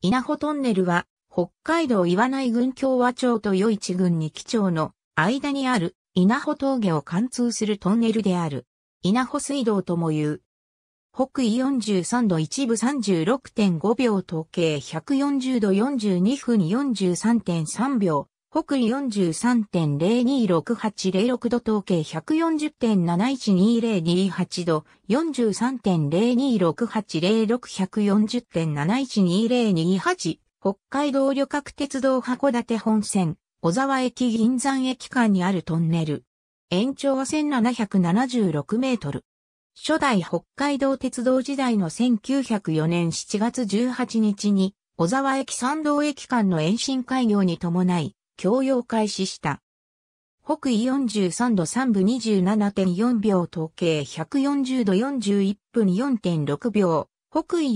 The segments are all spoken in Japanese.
稲穂トンネルは、北海道岩内郡共和町と余市郡二木町の間にある稲穂峠を貫通するトンネルである。稲穂水道とも言う。北緯43度一部36.5秒統計140度42分43.3秒。北緯43.026806度統計140.712028度43.026806140.712028北海道旅客鉄道函館本線小沢駅銀山駅間にあるトンネル。延長は1776メートル。初代北海道鉄道時代の1904年7月18日に小沢駅参道駅間の延伸開業に伴い、供用開始した。北緯43度3部27.4秒統計140度41分4.6秒。北緯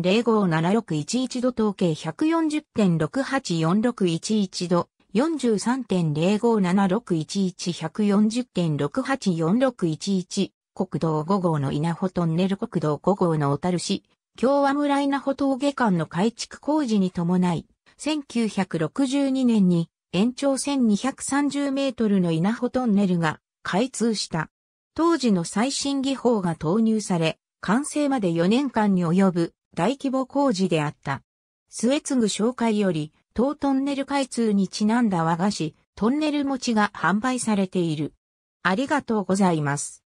43.057611度統計140.684611度。43.057611-140.684611国道5号の稲穂トンネル国道5号の小樽市、京和村稲穂峠間の改築工事に伴い、1962年に延長1230メートルの稲穂トンネルが開通した。当時の最新技法が投入され、完成まで4年間に及ぶ大規模工事であった。末継ぐ紹介より、当トンネル開通にちなんだ和菓子、トンネル餅が販売されている。ありがとうございます。